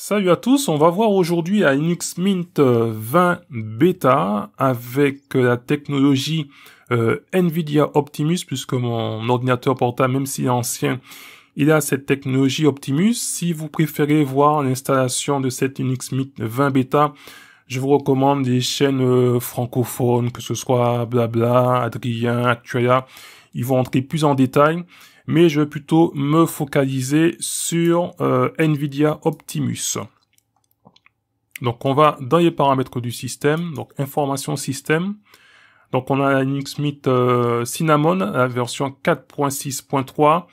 Salut à tous, on va voir aujourd'hui à Linux Mint 20 Beta avec la technologie euh, Nvidia Optimus puisque mon ordinateur portable, même s'il est ancien, il a cette technologie Optimus. Si vous préférez voir l'installation de cette Linux Mint 20 Beta, je vous recommande des chaînes euh, francophones, que ce soit Blabla, Adrien, Actuella. Ils vont entrer plus en détail mais je vais plutôt me focaliser sur euh, NVIDIA Optimus. Donc on va dans les paramètres du système, donc information système. Donc on a la Linux Mint euh, Cinnamon, la version 4.6.3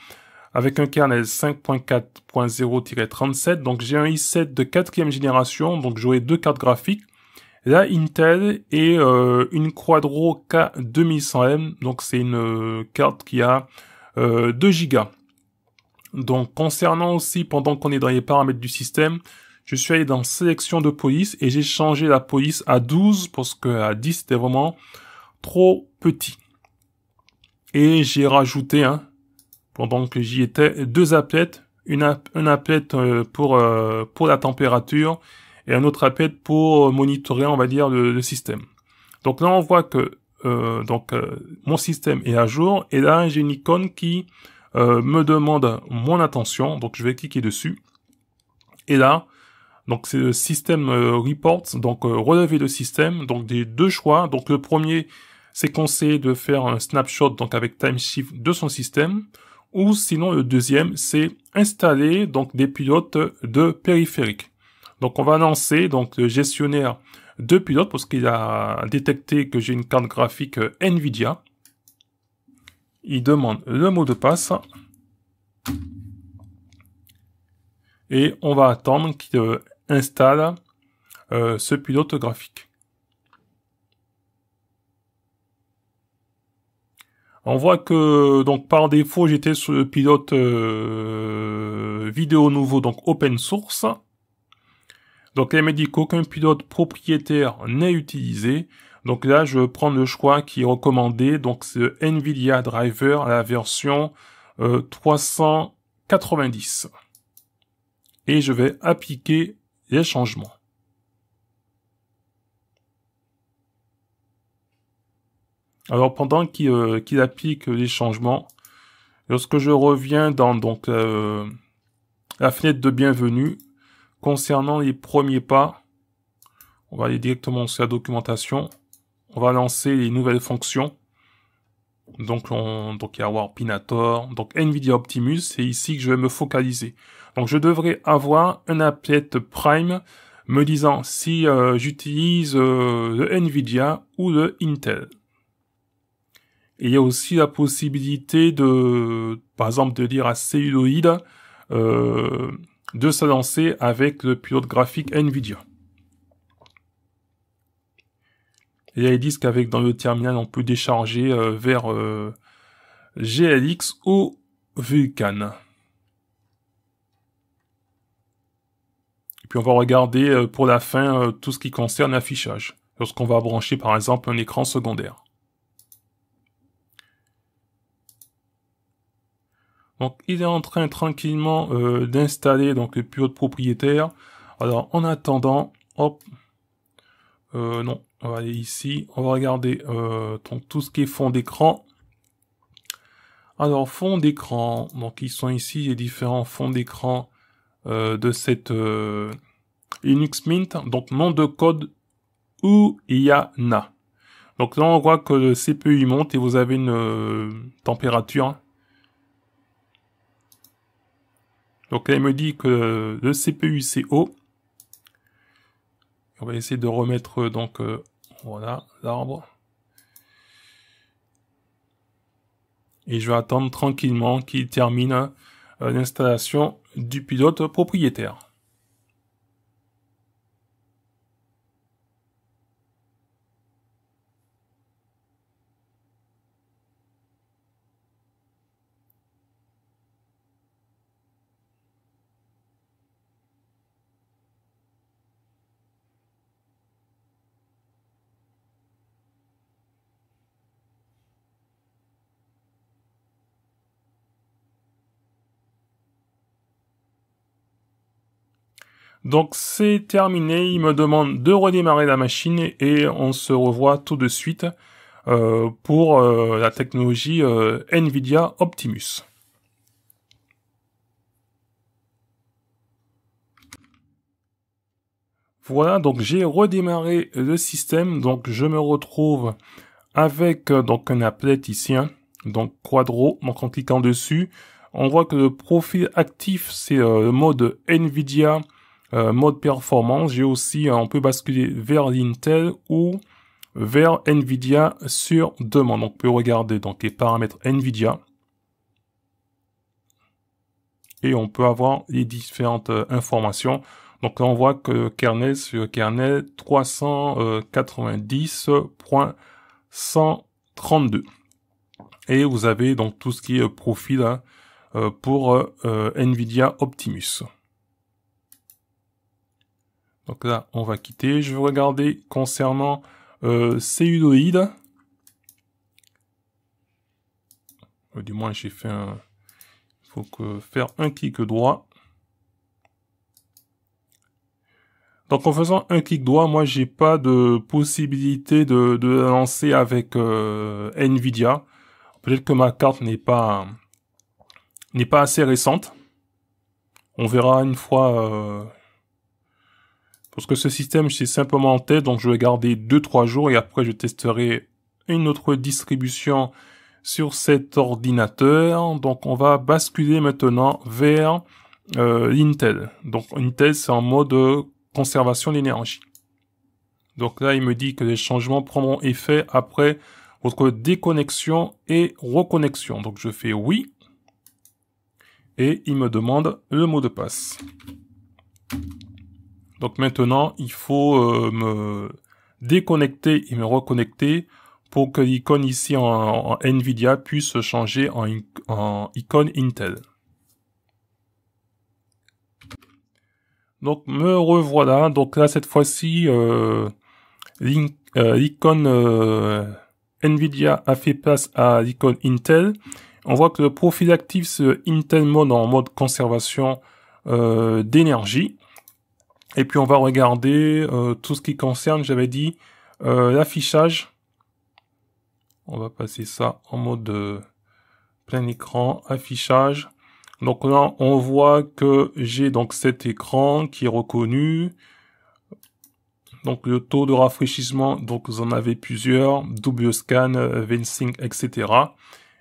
avec un kernel 5.4.0-37. Donc j'ai un i7 de quatrième génération, donc j'aurai deux cartes graphiques. La Intel et euh, une Quadro K2100M, donc c'est une carte qui a 2 euh, gigas. Donc concernant aussi, pendant qu'on est dans les paramètres du système, je suis allé dans sélection de police et j'ai changé la police à 12 parce que à 10 c'était vraiment trop petit. Et j'ai rajouté, hein, pendant que j'y étais, deux applettes, une, une euh, pour, euh, pour la température et un autre applet pour monitorer, on va dire, le système. Donc là, on voit que euh, donc euh, mon système est à jour. Et là j'ai une icône qui euh, me demande mon attention. Donc je vais cliquer dessus. Et là donc c'est le système reports. Donc relever le système. Donc des deux choix. Donc le premier c'est conseillé de faire un snapshot donc avec timeshift de son système. Ou sinon le deuxième c'est installer donc des pilotes de périphériques donc on va lancer donc le gestionnaire deux pilotes parce qu'il a détecté que j'ai une carte graphique Nvidia. Il demande le mot de passe. Et on va attendre qu'il installe euh, ce pilote graphique. On voit que donc par défaut j'étais sur le pilote euh, vidéo nouveau donc open source. Donc elle me dit qu'aucun pilote propriétaire n'est utilisé. Donc là, je prends le choix qui est recommandé. Donc c'est NVIDIA Driver à la version 390. Euh, Et je vais appliquer les changements. Alors pendant qu'il euh, applique les changements, lorsque je reviens dans donc euh, la fenêtre de bienvenue, Concernant les premiers pas, on va aller directement sur la documentation. On va lancer les nouvelles fonctions. Donc, on, donc il y a Warpinator, donc NVIDIA Optimus, c'est ici que je vais me focaliser. Donc, je devrais avoir un applet Prime me disant si euh, j'utilise euh, le NVIDIA ou le Intel. Et il y a aussi la possibilité de, par exemple, de dire à Celluloid, euh, de se lancer avec le pilote graphique NVIDIA. Et là, ils disent qu'avec dans le terminal, on peut décharger euh, vers euh, GLX ou Vulkan. Et puis on va regarder euh, pour la fin tout ce qui concerne l'affichage, lorsqu'on va brancher par exemple un écran secondaire. Donc il est en train tranquillement euh, d'installer donc le pilote propriétaire. Alors en attendant, hop, euh, non, on va aller ici, on va regarder euh, donc, tout ce qui est fond d'écran. Alors fond d'écran, donc ils sont ici les différents fonds d'écran de cette Linux Mint, donc nom de code Uyana. Donc là on voit que le CPU monte et vous avez une température Donc elle me dit que le CPU c'est. On va essayer de remettre donc euh, voilà l'arbre. Et je vais attendre tranquillement qu'il termine euh, l'installation du pilote propriétaire. Donc c'est terminé, il me demande de redémarrer la machine et on se revoit tout de suite euh, pour euh, la technologie euh, Nvidia Optimus. Voilà, donc j'ai redémarré le système, donc je me retrouve avec donc un applet ici, hein, donc Quadro, donc en cliquant dessus, on voit que le profil actif c'est le mode Nvidia mode performance. J'ai aussi, on peut basculer vers l'Intel ou vers NVIDIA sur demande. Donc, on peut regarder donc les paramètres NVIDIA. Et on peut avoir les différentes euh, informations. Donc là, on voit que kernel sur kernel 390.132. Et vous avez donc tout ce qui est profil hein, euh, pour euh, NVIDIA Optimus. Donc là, on va quitter. Je vais regarder concernant euh, céluloïde. Euh, du moins, j'ai fait un... Il faut que faire un clic droit. Donc en faisant un clic droit, moi j'ai pas de possibilité de, de lancer avec euh, Nvidia. Peut-être que ma carte n'est pas n'est pas assez récente. On verra une fois euh, parce que ce système, c'est simplement en tête, donc je vais garder 2-3 jours et après je testerai une autre distribution sur cet ordinateur. Donc on va basculer maintenant vers euh. Donc Intel, c'est en mode conservation d'énergie. Donc là, il me dit que les changements prendront effet après votre déconnexion et reconnexion. Donc je fais oui. Et il me demande le mot de passe. Donc maintenant, il faut euh, me déconnecter et me reconnecter pour que l'icône ici en, NVIDIA puisse changer en, icône Intel. Donc me revoilà. Donc là cette fois-ci, euh, euh, l'icône NVIDIA a fait place à l'icône Intel. On voit que le profil actif c'est Intel Mode en mode conservation d'énergie. Et puis on va regarder euh, tout ce qui concerne, j'avais dit, euh, l'affichage. On va passer ça en mode euh, plein écran, affichage. Donc là, on voit que j'ai donc cet écran qui est reconnu. Donc le taux de rafraîchissement, donc vous en avez plusieurs, double scan, VenSync, etc.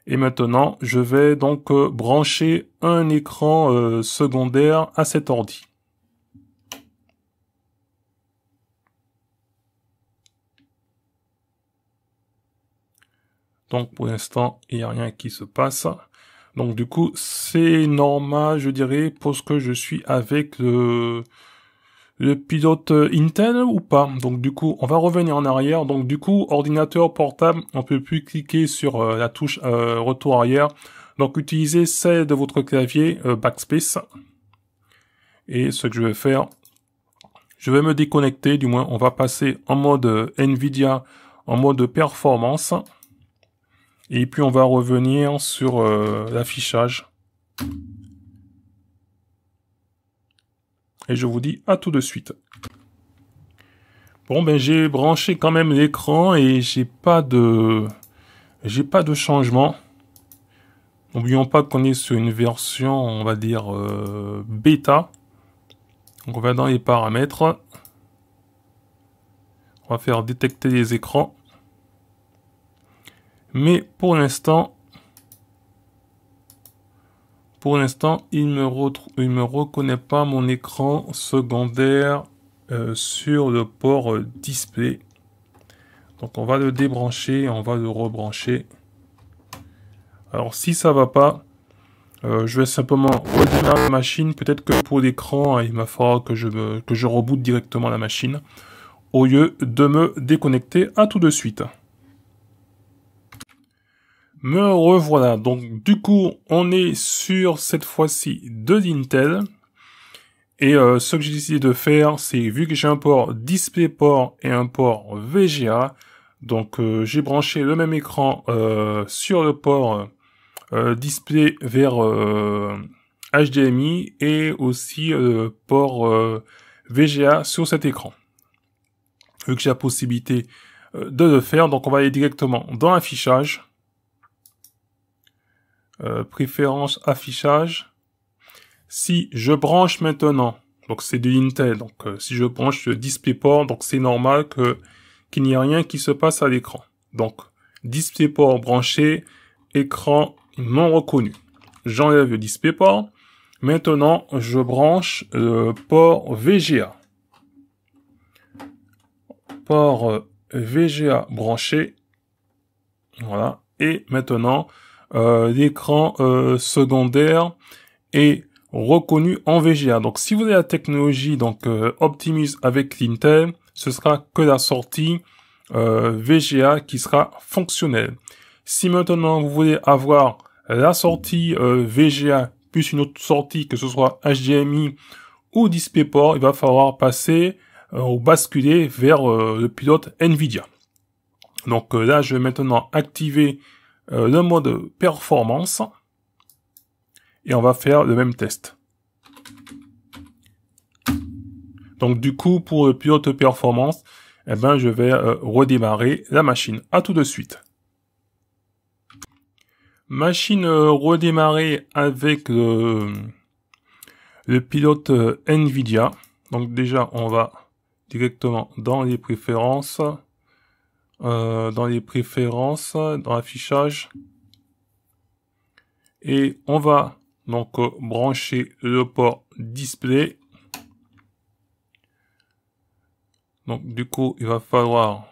Et maintenant, je vais donc brancher un écran secondaire à cet ordi. Donc pour l'instant, il n'y a rien qui se passe. Donc du coup, c'est normal, je dirais, parce que je suis avec le, pilote Intel ou pas. Donc du coup, on va revenir en arrière. Donc du coup, ordinateur portable, on peut plus cliquer sur euh, la touche euh, retour arrière. Donc utilisez celle de votre clavier euh, backspace. Et ce que je vais faire, je vais me déconnecter, du moins on va passer en mode Nvidia, en mode performance. Et puis on va revenir sur euh, l'affichage. Et je vous dis à tout de suite. Bon ben j'ai branché quand même l'écran et j'ai pas de j'ai pas de changement. N'oublions pas qu'on est sur une version, on va dire euh, bêta. Donc on va dans les paramètres. On va faire détecter les écrans. Mais pour l'instant, pour l'instant, il me il me reconnaît pas mon écran secondaire euh, sur le port euh, display. Donc on va le débrancher, on va le rebrancher. Alors si ça va pas, euh, je vais simplement redémarrer la machine. Peut-être que pour l'écran, il va falloir que je, que je reboote directement la machine au lieu de me déconnecter à tout de suite. Me revoilà. Donc du coup, on est sur cette fois-ci de l'Intel. Et euh, ce que j'ai décidé de faire, c'est vu que j'ai un port DisplayPort et un port VGA, donc euh, j'ai branché le même écran euh, sur le port display vers HDMI et aussi le port VGA sur cet écran. Vu que j'ai la possibilité euh, de le faire, donc on va aller directement dans affichage, euh, préférence affichage. Si je branche maintenant, donc c'est de Intel, donc euh, si je branche le DisplayPort, donc c'est normal que qu'il n'y ait rien qui se passe à l'écran. Donc DisplayPort branché, écran non reconnu. J'enlève le DisplayPort. Maintenant, je branche le port VGA. Port euh, VGA branché. Voilà. Et maintenant, l'écran euh, secondaire est reconnu en VGA. Donc, si vous avez la technologie donc Optimus avec Intel, ce sera que la sortie VGA qui sera fonctionnelle. Si maintenant vous voulez avoir la sortie VGA plus une autre sortie, que ce soit HDMI ou DisplayPort, il va falloir passer euh, ou basculer vers euh, le pilote NVIDIA. Donc euh, là, je vais maintenant activer le mode performance et on va faire le même test. Donc du coup, pour le pilote performance, eh ben, je vais redémarrer la machine. À tout de suite. Machine euh, redémarrée avec le, pilote euh, Nvidia. Donc déjà, on va directement dans les préférences, euh, dans les préférences, dans l'affichage. Et on va donc brancher le port display. Donc du coup, il va falloir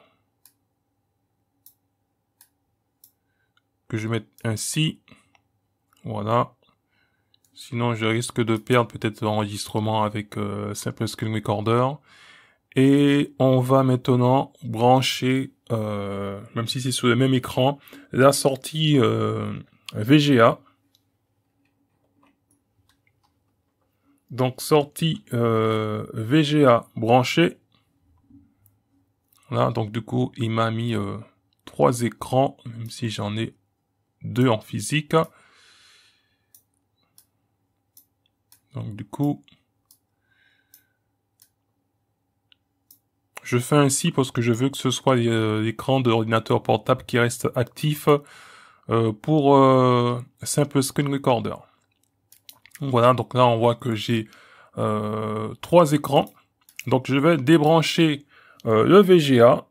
que je mette ainsi. Voilà. Sinon, je risque de perdre peut-être l'enregistrement avec euh, Simple Screen Recorder. Et on va maintenant brancher, euh, même si c'est sur le même écran, la sortie euh, VGA. Donc sortie VGA branchée. Voilà, donc du coup, il m'a mis trois écrans, même si j'en ai deux en physique. Donc du coup, je fais ainsi parce que je veux que ce soit euh, l'écran de l'ordinateur portable qui reste actif euh, pour euh, simple screen recorder. Voilà, donc là on voit que j'ai trois écrans. Donc je vais débrancher le VGA.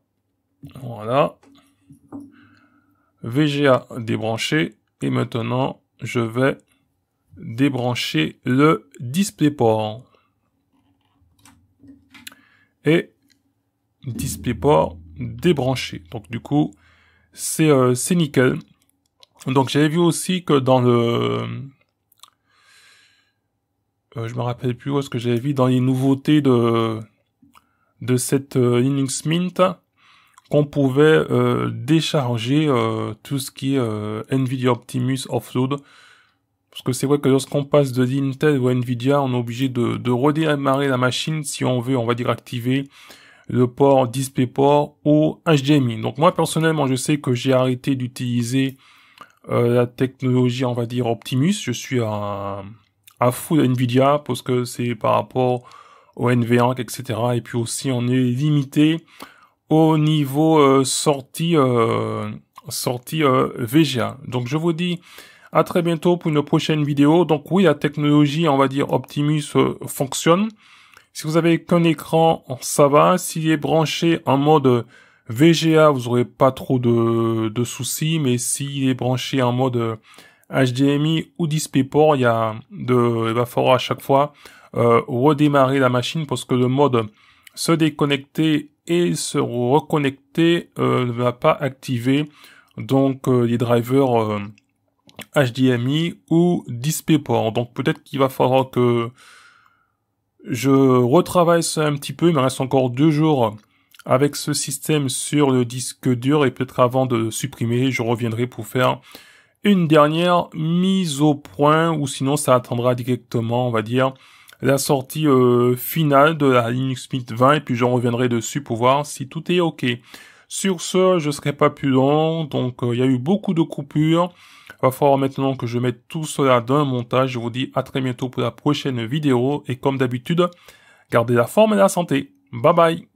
Voilà. VGA débranché et maintenant je vais débrancher le DisplayPort et DisplayPort débranché. Donc du coup c'est euh, nickel. Donc j'avais vu aussi que dans le euh, je me rappelle plus où est-ce que j'avais vu dans les nouveautés de de cette euh, Linux Mint qu'on pouvait euh, décharger tout ce qui est NVIDIA Optimus Offload. Parce que c'est vrai que lorsqu'on passe de l'Intel ou NVIDIA, on est obligé de, de redémarrer la machine si on veut, on va dire, activer le port DisplayPort ou HDMI. Donc moi, personnellement, je sais que j'ai arrêté d'utiliser la technologie, on va dire, Optimus. Je suis à, à full NVIDIA parce que c'est par rapport au NV1, etc. Et puis aussi, on est limité au niveau euh, sortie euh, sortie euh, VGA. Donc je vous dis à très bientôt pour une prochaine vidéo. Donc oui, la technologie, on va dire Optimus fonctionne. Si vous avez qu'un écran, ça va. S'il est branché en mode VGA, vous aurez pas trop de, de soucis. Mais s'il est branché en mode HDMI ou DisplayPort, il y a de, il va falloir à chaque fois redémarrer la machine parce que le mode se déconnecter et se reconnecter euh, ne va pas activer donc euh, les drivers HDMI euh, ou DisplayPort. Donc peut-être qu'il va falloir que je retravaille ça un petit peu, il me reste encore deux jours avec ce système sur le disque dur et peut-être avant de supprimer, je reviendrai pour faire une dernière mise au point ou sinon ça attendra directement, on va dire, la sortie euh, finale de la Linux Mint 20 et puis j'en reviendrai dessus pour voir si tout est ok. Sur ce, je serai pas plus long, donc euh, il y a eu beaucoup de coupures. Va falloir maintenant que je mette tout cela dans un montage. Je vous dis à très bientôt pour la prochaine vidéo et comme d'habitude, Gardez la forme et la santé. Bye bye